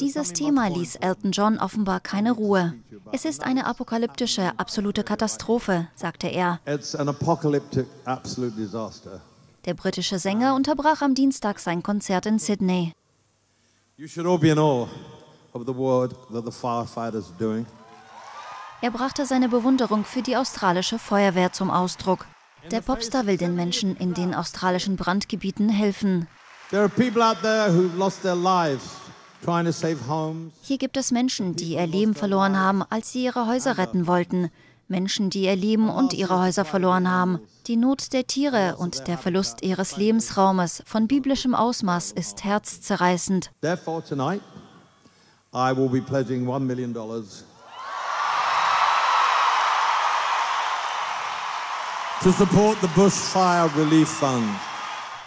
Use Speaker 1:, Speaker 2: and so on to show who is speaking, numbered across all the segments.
Speaker 1: Dieses Thema ließ Elton John offenbar keine Ruhe. Es ist eine apokalyptische, absolute Katastrophe, sagte er. Der britische Sänger unterbrach am Dienstag sein Konzert in Sydney. Er brachte seine Bewunderung für die australische Feuerwehr zum Ausdruck. Der Popstar will den Menschen in den australischen Brandgebieten helfen. Hier gibt es Menschen, die ihr Leben verloren haben, als sie ihre Häuser retten wollten. Menschen, die ihr Leben und ihre Häuser verloren haben. Die Not der Tiere und der Verlust ihres Lebensraumes von biblischem Ausmaß ist herzzerreißend. Therefore tonight I will be pledging $1 million to support the Bushfire Relief Fund.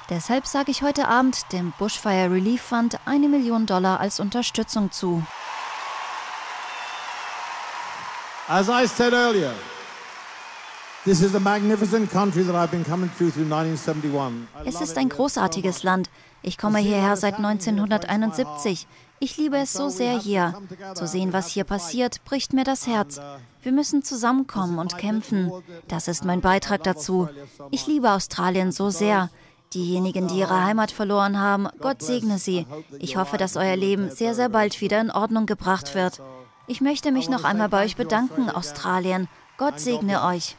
Speaker 1: Deshalb sage ich heute Abend dem Bushfire Relief Fund eine Million Dollar als Unterstützung zu. As I said earlier, es ist ein großartiges Land. Ich komme hierher seit 1971. Ich liebe es so sehr hier. Zu sehen, was hier passiert, bricht mir das Herz. Wir müssen zusammenkommen und kämpfen. Das ist mein Beitrag dazu. Ich liebe Australien so sehr. Diejenigen, die ihre Heimat verloren haben, Gott segne sie. Ich hoffe, dass euer Leben sehr, sehr bald wieder in Ordnung gebracht wird. Ich möchte mich noch einmal bei euch bedanken, Australien. Gott segne euch.